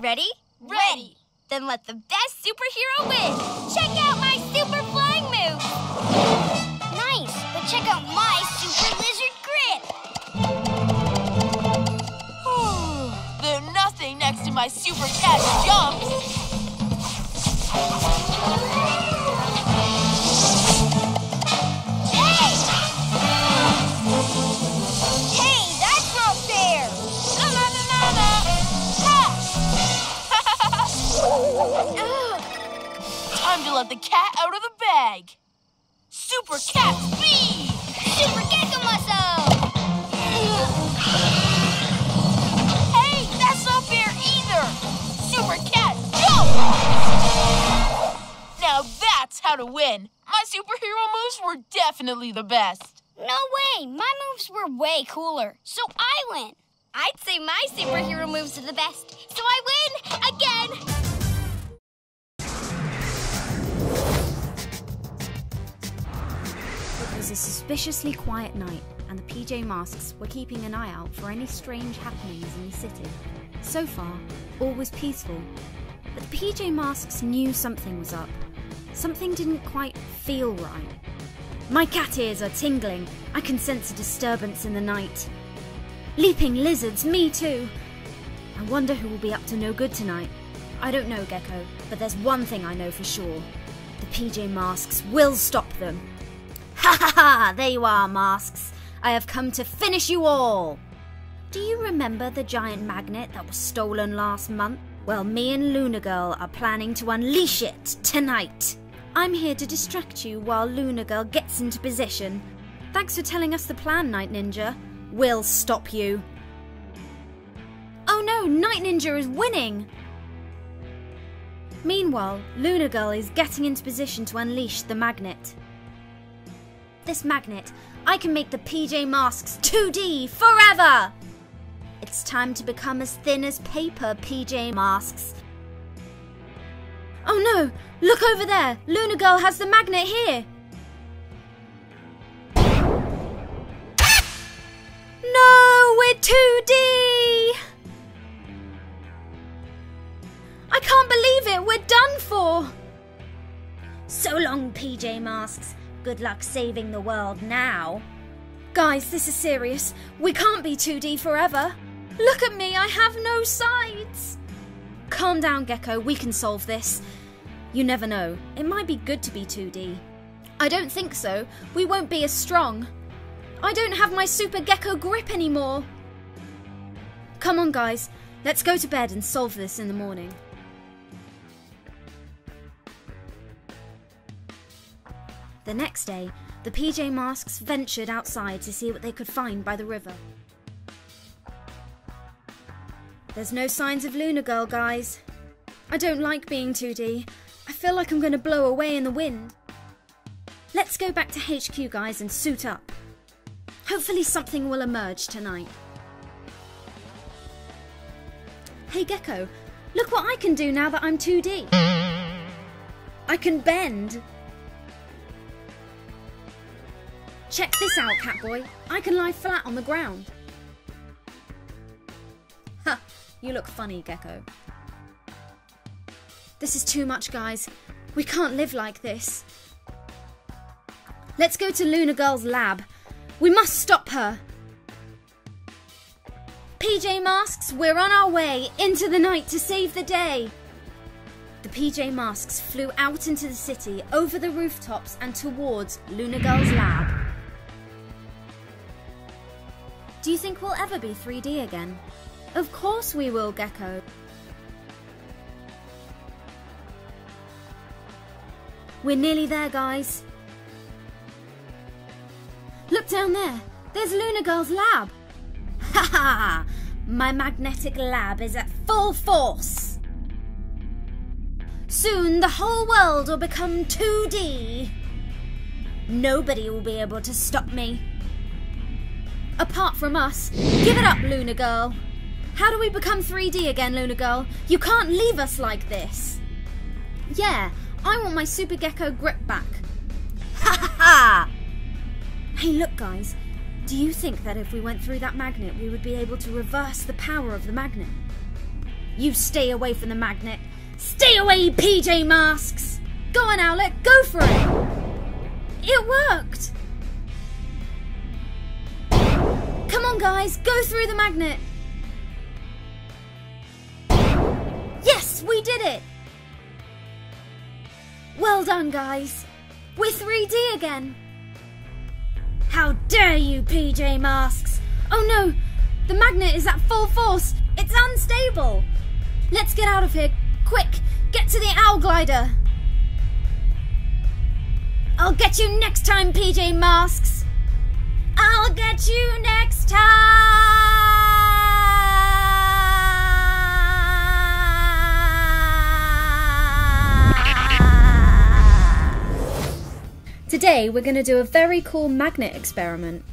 Ready? Ready. Then let the best superhero win. Check out my super flying move. Nice, but check out my super lizard grip. Hmm, they're nothing next to my super cat jumps. How to win. My superhero moves were definitely the best. No way, my moves were way cooler, so I win. I'd say my superhero moves are the best. So I win again. It was a suspiciously quiet night, and the PJ Masks were keeping an eye out for any strange happenings in the city. So far, all was peaceful, but the PJ Masks knew something was up. Something didn't quite feel right. My cat ears are tingling. I can sense a disturbance in the night. Leaping lizards, me too. I wonder who will be up to no good tonight. I don't know, Gekko, but there's one thing I know for sure. The PJ Masks will stop them. Ha ha ha! There you are, Masks. I have come to finish you all! Do you remember the giant magnet that was stolen last month? Well, me and Luna Girl are planning to unleash it tonight. I'm here to distract you while Luna Girl gets into position. Thanks for telling us the plan, Night Ninja. We'll stop you. Oh no, Night Ninja is winning! Meanwhile, Luna Girl is getting into position to unleash the magnet. This magnet, I can make the PJ Masks 2D forever! It's time to become as thin as paper, PJ Masks. Oh no! Look over there! Luna Girl has the magnet here! No! We're 2D! I can't believe it! We're done for! So long, PJ Masks. Good luck saving the world now. Guys, this is serious. We can't be 2D forever. Look at me, I have no sides. Calm down, Gekko. We can solve this. You never know. It might be good to be 2D. I don't think so. We won't be as strong. I don't have my super gecko grip anymore. Come on, guys. Let's go to bed and solve this in the morning. The next day, the PJ Masks ventured outside to see what they could find by the river. There's no signs of Luna Girl, guys. I don't like being 2D. Feel like I'm going to blow away in the wind. Let's go back to HQ, guys, and suit up. Hopefully, something will emerge tonight. Hey, Gekko, look what I can do now that I'm 2D. I can bend. Check this out, Catboy. I can lie flat on the ground. Ha! You look funny, Gekko. This is too much, guys. We can't live like this. Let's go to Luna Girl's lab. We must stop her. PJ Masks, we're on our way into the night to save the day. The PJ Masks flew out into the city, over the rooftops, and towards Luna Girl's lab. Do you think we'll ever be 3D again? Of course we will, Gekko. We're nearly there, guys. Look down there. There's Luna Girl's lab. Ha ha! My magnetic lab is at full force. Soon the whole world will become 2D. Nobody will be able to stop me. Apart from us. Give it up, Luna Girl. How do we become 3D again, Luna Girl? You can't leave us like this. Yeah, I want my Super Gecko grip back. Ha ha ha! Hey, look, guys. Do you think that if we went through that magnet, we would be able to reverse the power of the magnet? You stay away from the magnet. Stay away, PJ Masks! Go on, Owlette, go for it! It worked! Come on, guys, go through the magnet! Yes, we did it! Well done, guys. We're 3D again. How dare you, PJ Masks! Oh no, the magnet is at full force. It's unstable. Let's get out of here. Quick, get to the owl glider. I'll get you next time, PJ Masks. I'll get you next time. Today, we're going to do a very cool magnet experiment.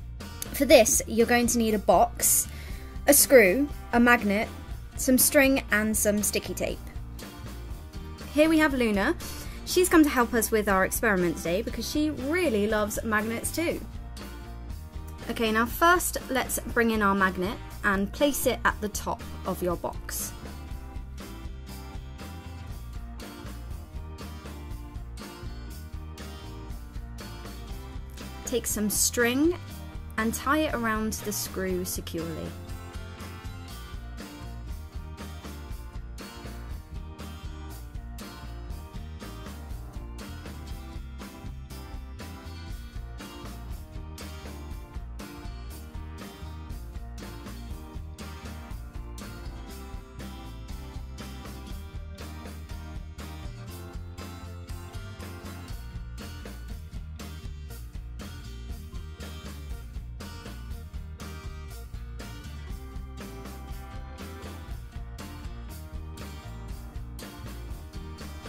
For this, you're going to need a box, a screw, a magnet, some string, and some sticky tape. Here we have Luna. She's come to help us with our experiment today because she really loves magnets too. Okay, now first let's bring in our magnet and place it at the top of your box. Take some string and tie it around the screw securely.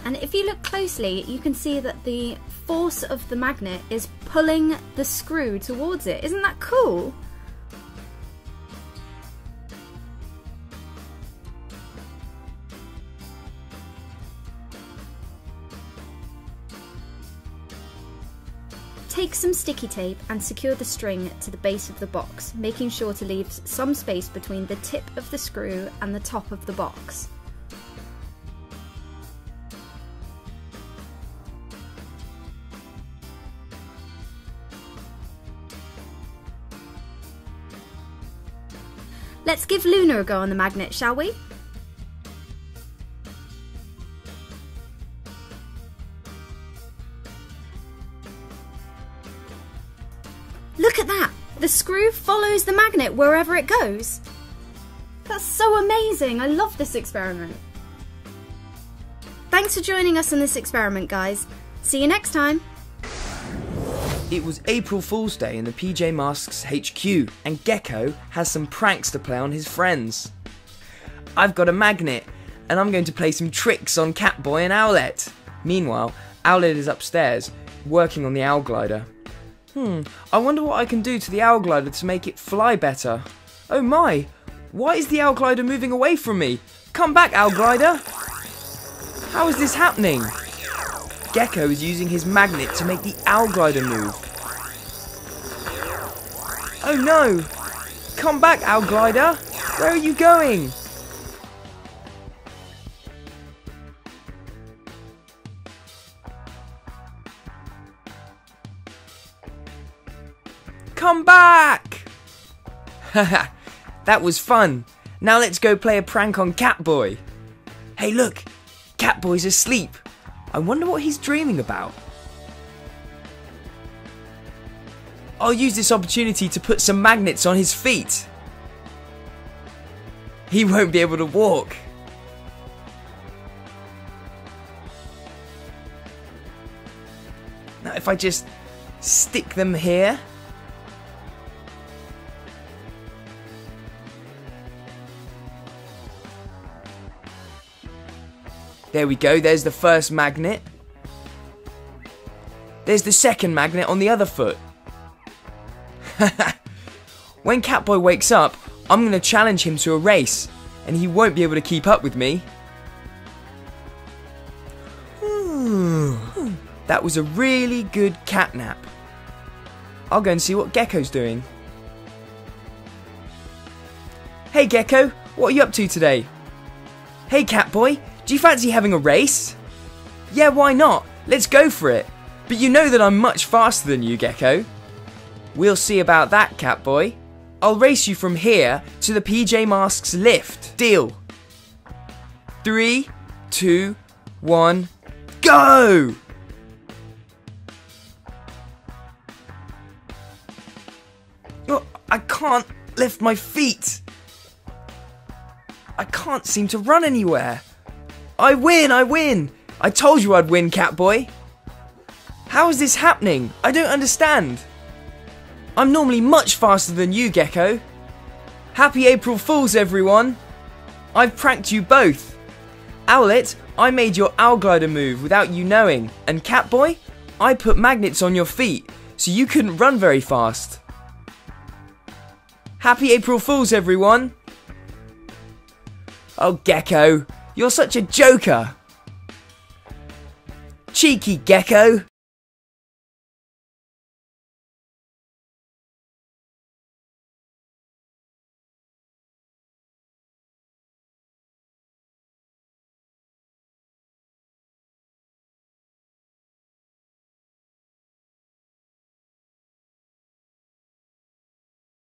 And if you look closely, you can see that the force of the magnet is pulling the screw towards it. Isn't that cool? Take some sticky tape and secure the string to the base of the box, making sure to leave some space between the tip of the screw and the top of the box. Let's give Luna a go on the magnet, shall we? Look at that! The screw follows the magnet wherever it goes. That's so amazing! I love this experiment. Thanks for joining us in this experiment, guys. See you next time. It was April Fool's Day in the PJ Masks HQ, and Gekko has some pranks to play on his friends. I've got a magnet, and I'm going to play some tricks on Catboy and Owlette. Meanwhile, Owlette is upstairs, working on the Owl Glider. Hmm, I wonder what I can do to the Owl Glider to make it fly better. Oh my! Why is the Owl Glider moving away from me? Come back, Owl Glider! How is this happening? Gekko is using his magnet to make the owl glider move. Oh no! Come back, owl glider! Where are you going? Come back! Haha, that was fun. Now let's go play a prank on Catboy. Hey look, Catboy's asleep. I wonder what he's dreaming about. I'll use this opportunity to put some magnets on his feet. He won't be able to walk. Now if I just stick them here. There we go, there's the first magnet. There's the second magnet on the other foot. when Catboy wakes up, I'm going to challenge him to a race, and he won't be able to keep up with me. Hmm, that was a really good cat nap. I'll go and see what Gekko's doing. Hey Gekko, what are you up to today? Hey Catboy, do you fancy having a race? Yeah, why not? Let's go for it. But you know that I'm much faster than you, Gekko. We'll see about that, Catboy. I'll race you from here to the PJ Masks lift. Deal. Three, two, one, go! Oh, I can't lift my feet. I can't seem to run anywhere. I win, I win. I told you I'd win, Catboy. How is this happening? I don't understand. I'm normally much faster than you, Gekko. Happy April Fools, everyone. I've pranked you both. Owlette, I made your owl glider move without you knowing. And Catboy, I put magnets on your feet so you couldn't run very fast. Happy April Fools, everyone. Oh, Gekko, you're such a joker. Cheeky Gekko.